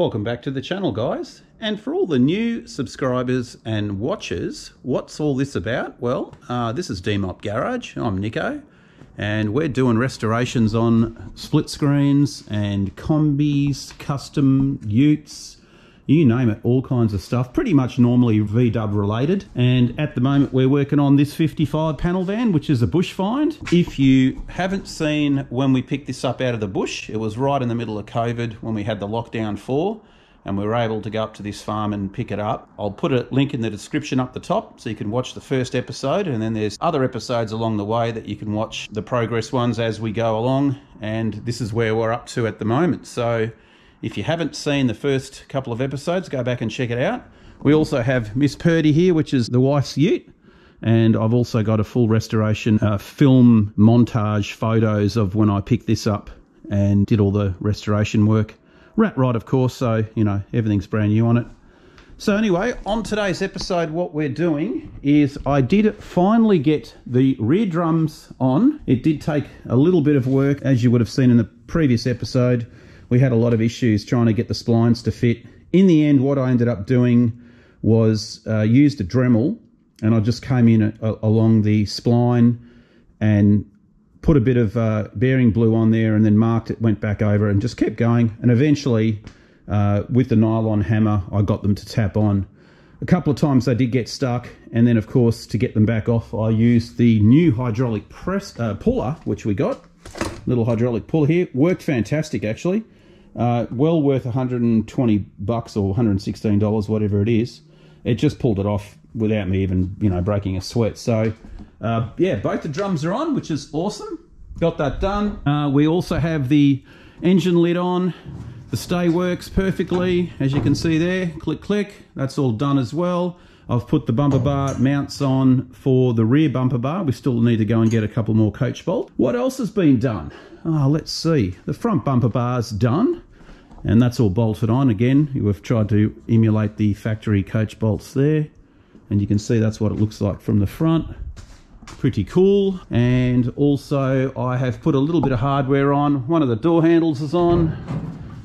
Welcome back to the channel guys. And for all the new subscribers and watchers what's all this about? Well uh, this is Demop Garage. I'm Nico. And we're doing restorations on split screens and kombis custom utes you name it, all kinds of stuff. Pretty much normally VW related. And at the moment, we're working on this 55 panel van, which is a bush find. If you haven't seen when we picked this up out of the bush, it was right in the middle of COVID when we had the lockdown four and we were able to go up to this farm and pick it up. I'll put a link in the description up the top so you can watch the first episode and then there's other episodes along the way that you can watch the progress ones as we go along and this is where we're up to at the moment. So if you haven't seen the first couple of episodes, go back and check it out. We also have Miss Purdy here, which is the wife's ute. And I've also got a full restoration uh, film montage photos of when I picked this up and did all the restoration work. Rat right, of course, so, you know, everything's brand new on it. So anyway, on today's episode, what we're doing is I did finally get the rear drums on. It did take a little bit of work, as you would have seen in the previous episode we had a lot of issues trying to get the splines to fit. In the end, what I ended up doing was uh, used a Dremel and I just came in a, a, along the spline and put a bit of uh, bearing blue on there and then marked it, went back over and just kept going. And eventually, uh, with the nylon hammer, I got them to tap on. A couple of times they did get stuck, and then of course to get them back off, I used the new hydraulic press uh, puller, which we got. Little hydraulic puller here, worked fantastic actually. Uh, well worth 120 bucks or 116 dollars, whatever it is. It just pulled it off without me even, you know, breaking a sweat. So, uh, yeah, both the drums are on, which is awesome. Got that done. Uh, we also have the engine lid on. The stay works perfectly, as you can see there. Click, click. That's all done as well. I've put the bumper bar mounts on for the rear bumper bar. We still need to go and get a couple more coach bolts. What else has been done? Oh, let's see. The front bumper bar's done and that's all bolted on again. We've tried to emulate the factory coach bolts there and you can see that's what it looks like from the front. Pretty cool. And also I have put a little bit of hardware on. One of the door handles is on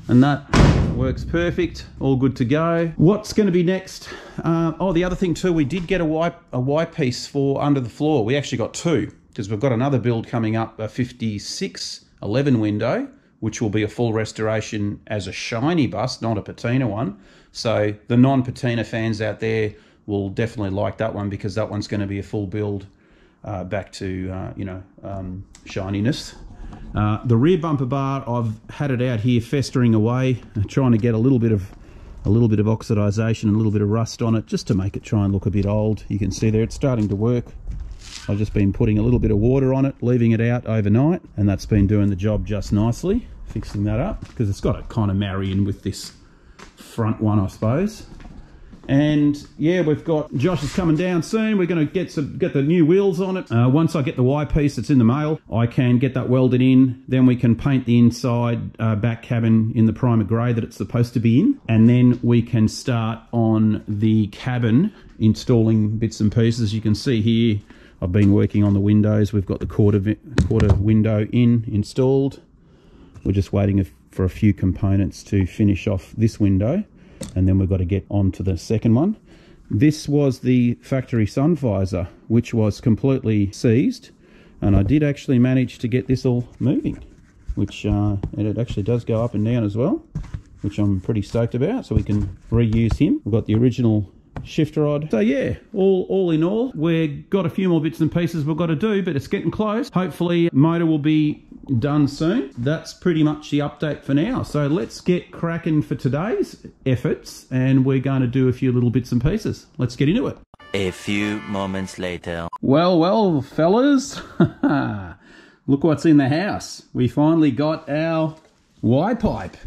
and that works perfect all good to go. What's going to be next? Uh, oh the other thing too we did get a Y a Y piece for under the floor. We actually got two because we've got another build coming up a 56 11 window which will be a full restoration as a shiny bus not a patina one. So the non-patina fans out there will definitely like that one because that one's going to be a full build uh, back to uh, you know um, shininess uh, the rear bumper bar, I've had it out here festering away, trying to get a little bit of a little bit of oxidization and a little bit of rust on it, just to make it try and look a bit old. You can see there, it's starting to work. I've just been putting a little bit of water on it, leaving it out overnight, and that's been doing the job just nicely, fixing that up, because it's got to kind of marry in with this front one, I suppose. And yeah, we've got Josh is coming down soon. We're going to get some get the new wheels on it. Uh, once I get the Y piece that's in the mail, I can get that welded in. Then we can paint the inside uh, back cabin in the primer grey that it's supposed to be in, and then we can start on the cabin installing bits and pieces. You can see here, I've been working on the windows. We've got the quarter quarter window in installed. We're just waiting for a few components to finish off this window and then we've got to get on to the second one. This was the factory sun visor, which was completely seized, and I did actually manage to get this all moving, which uh, and it actually does go up and down as well, which I'm pretty stoked about, so we can reuse him. We've got the original shift rod. So yeah, all, all in all, we've got a few more bits and pieces we've got to do, but it's getting close. Hopefully motor will be done soon. That's pretty much the update for now. So let's get cracking for today's efforts and we're going to do a few little bits and pieces. Let's get into it. A few moments later. Well, well, fellas, look what's in the house. We finally got our Y pipe.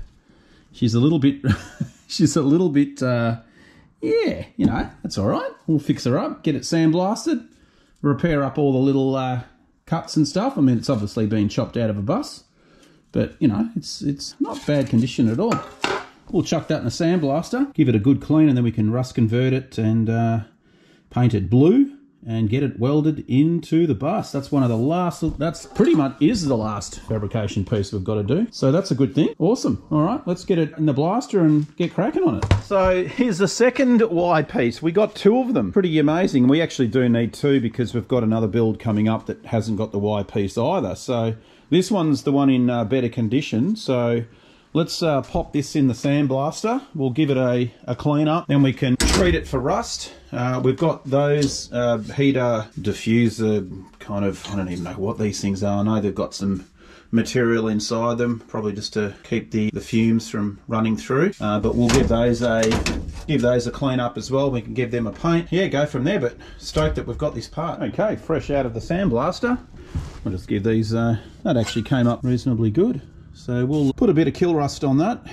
She's a little bit, she's a little bit, uh, yeah, you know, that's all right. We'll fix her up, get it sandblasted, repair up all the little uh, cuts and stuff. I mean, it's obviously been chopped out of a bus, but you know, it's it's not bad condition at all. We'll chuck that in a sandblaster, give it a good clean, and then we can rust convert it and uh, paint it blue. And get it welded into the bus. That's one of the last, that's pretty much is the last fabrication piece we've got to do. So that's a good thing. Awesome. All right, let's get it in the blaster and get cracking on it. So here's the second Y piece. We got two of them. Pretty amazing. We actually do need two because we've got another build coming up that hasn't got the Y piece either. So this one's the one in uh, better condition. So Let's uh, pop this in the sandblaster. We'll give it a, a clean up. Then we can treat it for rust. Uh, we've got those uh, heater diffuser kind of, I don't even know what these things are. I know they've got some material inside them, probably just to keep the, the fumes from running through. Uh, but we'll give those a give those a clean up as well. We can give them a paint. Yeah, go from there, but stoked that we've got this part. Okay, fresh out of the sandblaster. I'll just give these, uh, that actually came up reasonably good. So we'll put a bit of kill rust on that,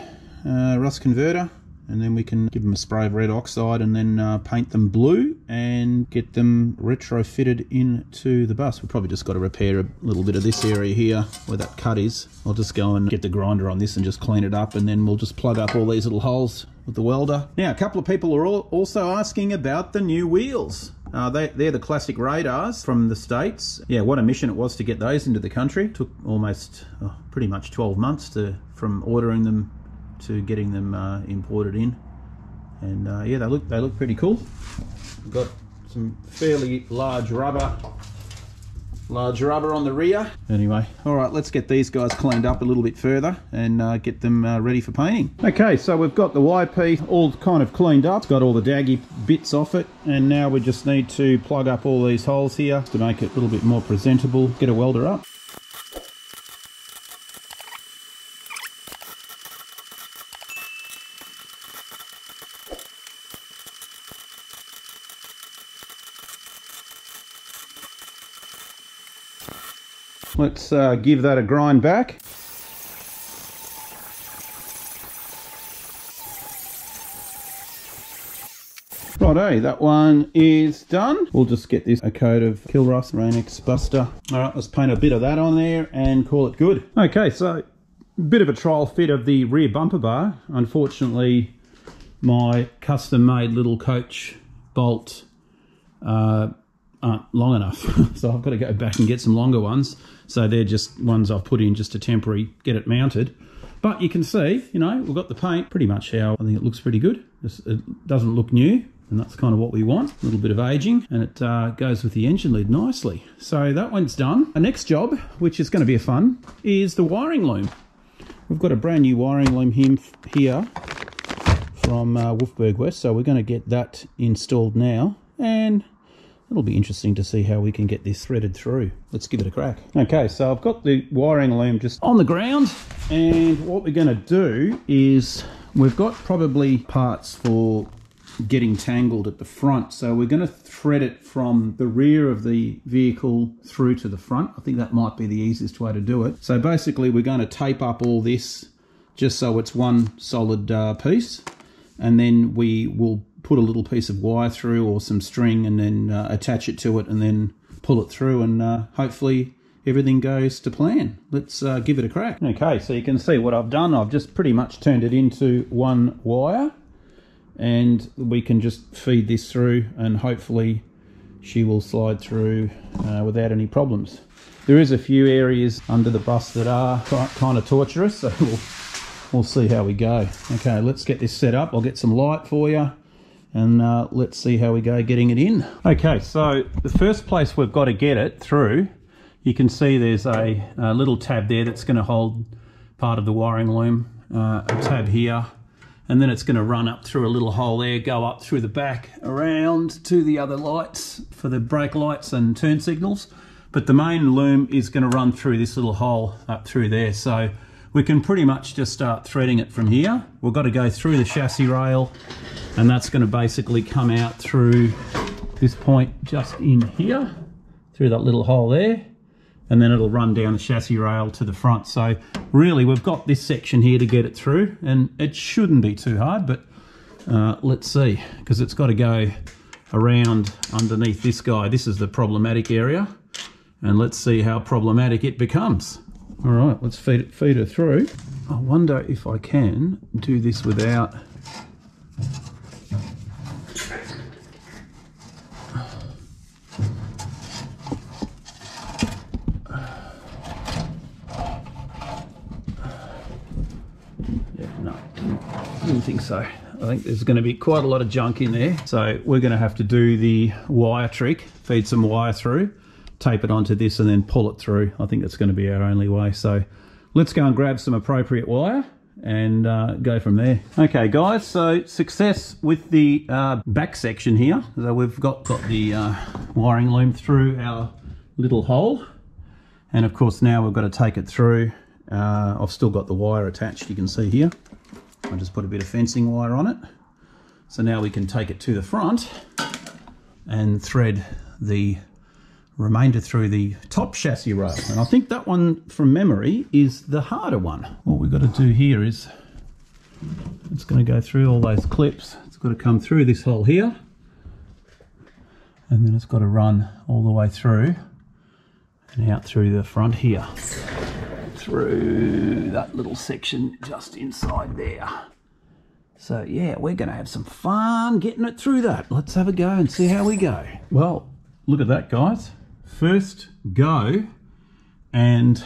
uh, rust converter, and then we can give them a spray of red oxide and then uh, paint them blue and get them retrofitted into the bus. We've probably just got to repair a little bit of this area here where that cut is. I'll just go and get the grinder on this and just clean it up and then we'll just plug up all these little holes with the welder. Now, a couple of people are also asking about the new wheels. Uh, they, they're the classic Radirs from the States. Yeah, what a mission it was to get those into the country. Took almost, oh, pretty much 12 months to from ordering them to getting them uh, imported in. And uh, yeah, they look they look pretty cool. We've got some fairly large rubber large rubber on the rear. Anyway, all right, let's get these guys cleaned up a little bit further and uh, get them uh, ready for painting. Okay, so we've got the YP all kind of cleaned up, got all the daggy bits off it, and now we just need to plug up all these holes here to make it a little bit more presentable, get a welder up. Let's uh, give that a grind back. Righto, that one is done. We'll just get this a coat of Kill Rust Rain-X Buster. All right, let's paint a bit of that on there and call it good. Okay, so a bit of a trial fit of the rear bumper bar. Unfortunately, my custom-made little coach bolt uh, aren't long enough. so I've got to go back and get some longer ones. So they're just ones I've put in just to temporary get it mounted. But you can see, you know, we've got the paint pretty much how I think it looks pretty good. It doesn't look new, and that's kind of what we want. A little bit of aging, and it uh, goes with the engine lid nicely. So that one's done. The next job, which is going to be a fun, is the wiring loom. We've got a brand new wiring loom here from uh, Wolfsburg West, so we're going to get that installed now. And It'll be interesting to see how we can get this threaded through. Let's give it a crack. Okay, so I've got the wiring loom just on the ground and what we're going to do is we've got probably parts for getting tangled at the front. So we're going to thread it from the rear of the vehicle through to the front. I think that might be the easiest way to do it. So basically we're going to tape up all this just so it's one solid uh, piece and then we will put a little piece of wire through or some string and then uh, attach it to it and then pull it through and uh, hopefully everything goes to plan. Let's uh, give it a crack. Okay, so you can see what I've done. I've just pretty much turned it into one wire and we can just feed this through and hopefully she will slide through uh, without any problems. There is a few areas under the bus that are kind of torturous, so we'll, we'll see how we go. Okay, let's get this set up. I'll get some light for you and uh, let's see how we go getting it in. Okay, so the first place we've got to get it through, you can see there's a, a little tab there that's going to hold part of the wiring loom, uh, a tab here, and then it's going to run up through a little hole there, go up through the back, around to the other lights for the brake lights and turn signals. But the main loom is going to run through this little hole up through there. So we can pretty much just start threading it from here. We've got to go through the chassis rail and that's going to basically come out through this point just in here, through that little hole there, and then it'll run down the chassis rail to the front. So really we've got this section here to get it through and it shouldn't be too hard, but uh, let's see, because it's got to go around underneath this guy. This is the problematic area and let's see how problematic it becomes. All right, let's feed it, feed her through. I wonder if I can do this without think so. I think there's going to be quite a lot of junk in there. So we're going to have to do the wire trick, feed some wire through tape it onto this and then pull it through. I think that's going to be our only way. So let's go and grab some appropriate wire and uh, go from there. Okay guys, so success with the uh, back section here. So we've got, got the uh, wiring loom through our little hole. And of course now we've got to take it through. Uh, I've still got the wire attached, you can see here. I just put a bit of fencing wire on it. So now we can take it to the front and thread the remainder through the top chassis rail. And I think that one from memory is the harder one. What we've got to do here is it's going to go through all those clips. It's got to come through this hole here and then it's got to run all the way through and out through the front here through that little section just inside there. So yeah, we're going to have some fun getting it through that. Let's have a go and see how we go. Well, look at that guys. First go and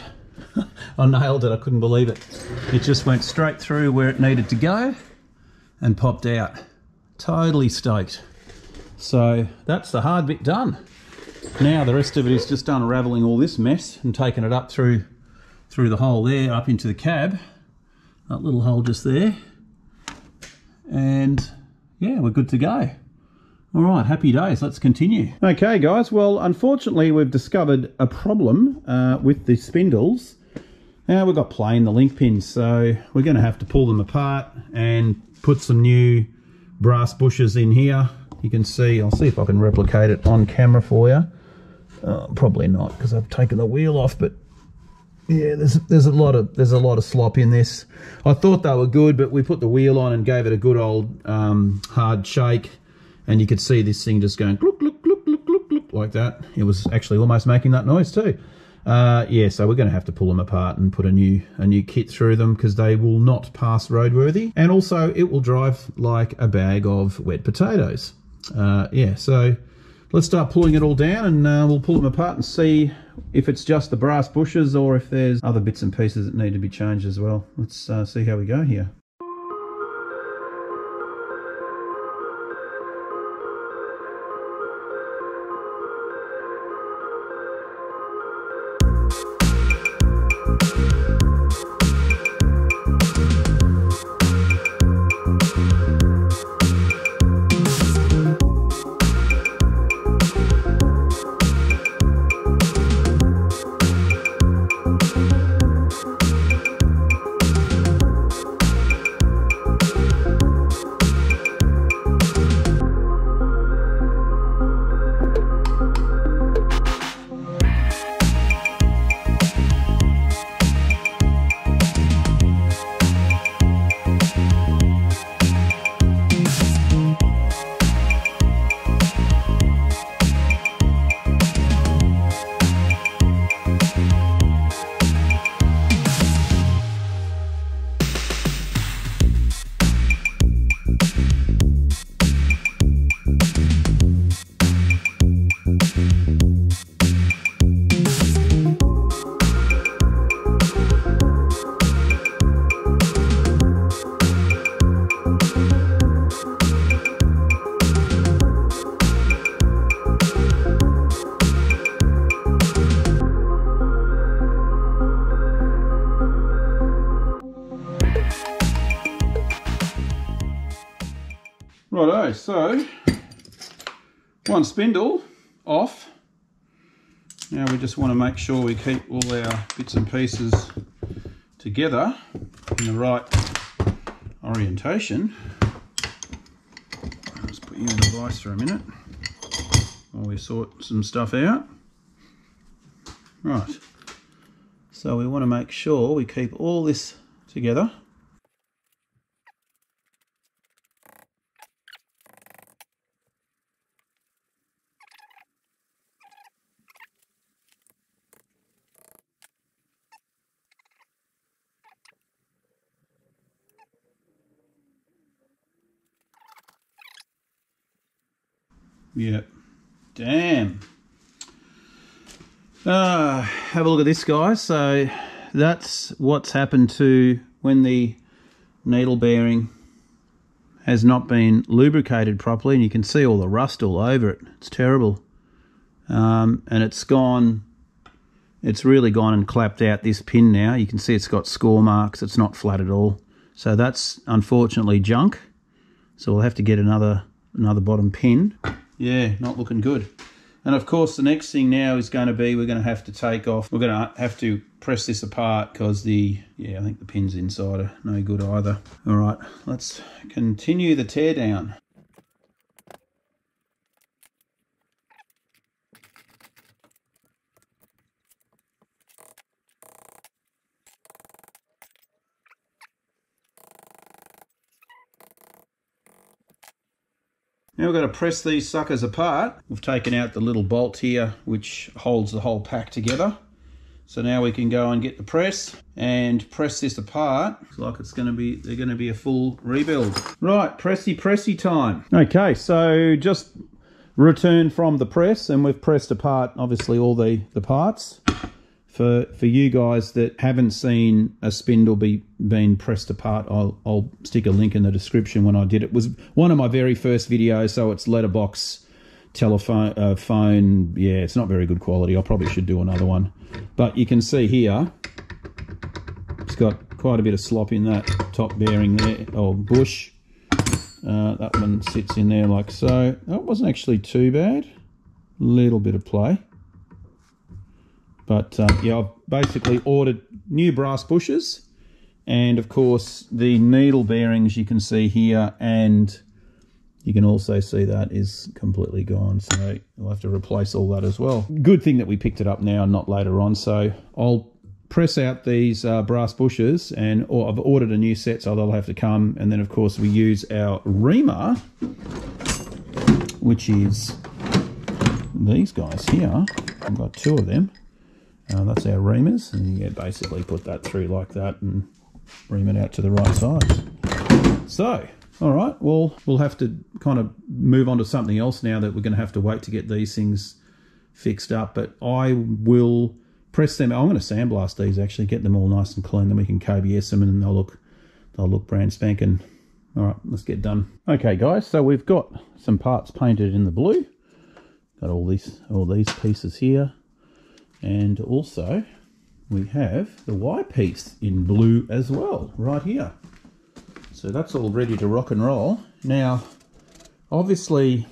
I nailed it. I couldn't believe it. It just went straight through where it needed to go and popped out. Totally stoked. So that's the hard bit done. Now the rest of it is just unraveling all this mess and taking it up through through the hole there up into the cab that little hole just there and yeah we're good to go all right happy days. Let's continue. Okay guys. Well unfortunately we've discovered a problem uh, with the spindles. Now we've got plain the link pins so we're going to have to pull them apart and put some new brass bushes in here. You can see I'll see if I can replicate it on camera for you uh, probably not because I've taken the wheel off but yeah, there's there's a lot of there's a lot of slop in this. I thought they were good, but we put the wheel on and gave it a good old um, hard shake, and you could see this thing just going glook glook glook glook glook glook like that. It was actually almost making that noise too. Uh, yeah, so we're going to have to pull them apart and put a new a new kit through them because they will not pass roadworthy, and also it will drive like a bag of wet potatoes. Uh, yeah, so let's start pulling it all down and uh, we'll pull them apart and see if it's just the brass bushes or if there's other bits and pieces that need to be changed as well. Let's uh, see how we go here. Spindle off. Now we just want to make sure we keep all our bits and pieces together in the right orientation. Let's put you in the vise for a minute while we sort some stuff out. Right, so we want to make sure we keep all this together Yep. Damn. Uh, have a look at this, guy. So that's what's happened to when the needle bearing has not been lubricated properly and you can see all the rust all over it. It's terrible. Um, and it's gone, it's really gone and clapped out this pin now. You can see it's got score marks. It's not flat at all. So that's unfortunately junk. So we'll have to get another another bottom pin. Yeah, not looking good. And of course, the next thing now is going to be we're going to have to take off. We're going to have to press this apart because the, yeah, I think the pins inside are no good either. All right, let's continue the teardown. We've got to press these suckers apart. We've taken out the little bolt here which holds the whole pack together. So now we can go and get the press and press this apart. Looks like it's going to be, they're going to be a full rebuild. Right, pressy pressy time. Okay, so just returned from the press and we've pressed apart obviously all the, the parts for for you guys that haven't seen a spindle be being pressed apart I'll, I'll stick a link in the description when I did it. it was one of my very first videos so it's letterbox telephone uh, phone. Yeah it's not very good quality. I probably should do another one. But you can see here it's got quite a bit of slop in that top bearing there or bush. Uh, that one sits in there like so. That wasn't actually too bad. Little bit of play but um, yeah, I've basically ordered new brass bushes and of course the needle bearings you can see here and you can also see that is completely gone. So we'll have to replace all that as well. Good thing that we picked it up now and not later on. So I'll press out these uh, brass bushes and or I've ordered a new set so they'll have to come and then of course we use our reamer which is these guys here I've got two of them uh, that's our reamers, and you basically put that through like that and ream it out to the right size. So, all right, well, we'll have to kind of move on to something else now that we're going to have to wait to get these things fixed up. But I will press them. I'm going to sandblast these actually, get them all nice and clean. Then we can KBS them, and they'll look they'll look brand spanking. All right, let's get done. Okay, guys, so we've got some parts painted in the blue. Got all these all these pieces here and also we have the Y piece in blue as well, right here. So that's all ready to rock and roll. Now, obviously,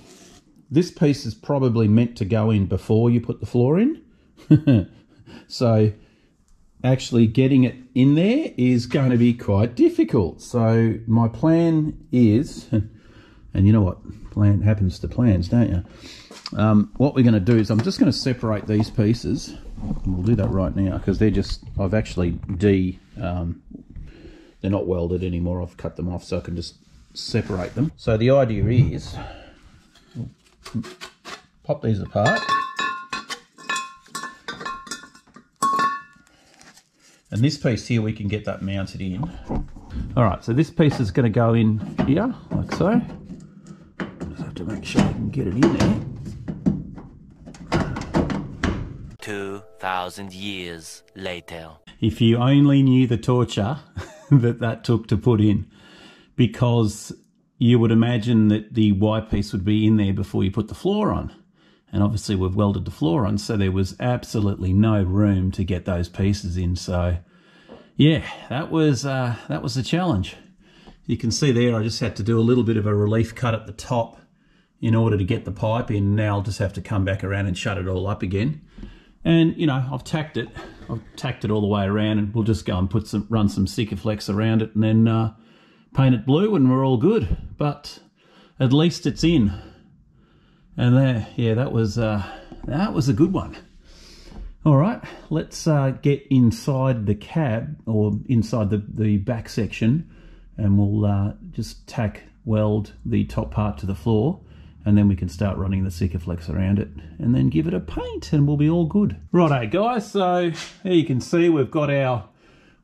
this piece is probably meant to go in before you put the floor in. so actually getting it in there is going to be quite difficult. So my plan is, and you know what, plan happens to plans, don't you? Um, what we're going to do is I'm just going to separate these pieces. We'll do that right now because they're just, I've actually de, um, they're not welded anymore. I've cut them off so I can just separate them. So the idea is, pop these apart. And this piece here, we can get that mounted in. All right, so this piece is going to go in here, like so. Just have to make sure I can get it in there. 2,000 years later. If you only knew the torture that that took to put in, because you would imagine that the Y piece would be in there before you put the floor on. And obviously we've welded the floor on, so there was absolutely no room to get those pieces in. So yeah, that was uh, that was the challenge. You can see there I just had to do a little bit of a relief cut at the top in order to get the pipe in. Now I'll just have to come back around and shut it all up again. And, you know, I've tacked it. I've tacked it all the way around and we'll just go and put some, run some Sikaflex around it and then uh, paint it blue and we're all good. But at least it's in. And there, yeah, that was, uh, that was a good one. All right, let's uh, get inside the cab or inside the, the back section and we'll uh, just tack weld the top part to the floor and then we can start running the Sikaflex around it and then give it a paint and we'll be all good. Righto guys, so here you can see we've got our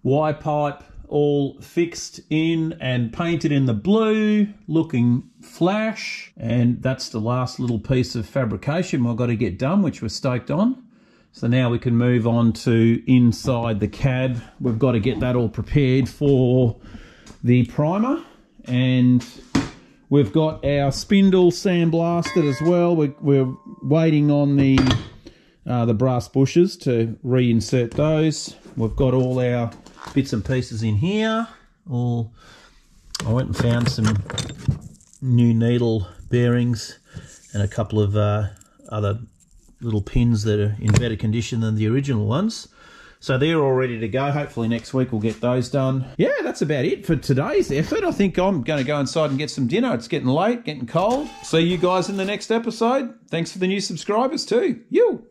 Y pipe all fixed in and painted in the blue, looking flash. And that's the last little piece of fabrication we've got to get done, which we're stoked on. So now we can move on to inside the cab. We've got to get that all prepared for the primer and We've got our spindle sandblasted as well. We're, we're waiting on the uh, the brass bushes to reinsert those. We've got all our bits and pieces in here. All I went and found some new needle bearings and a couple of uh, other little pins that are in better condition than the original ones. So they're all ready to go. Hopefully next week we'll get those done. Yeah, that's about it for today's effort. I think I'm going to go inside and get some dinner. It's getting late, getting cold. See you guys in the next episode. Thanks for the new subscribers too. You.